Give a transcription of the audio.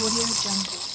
Audio Jungle.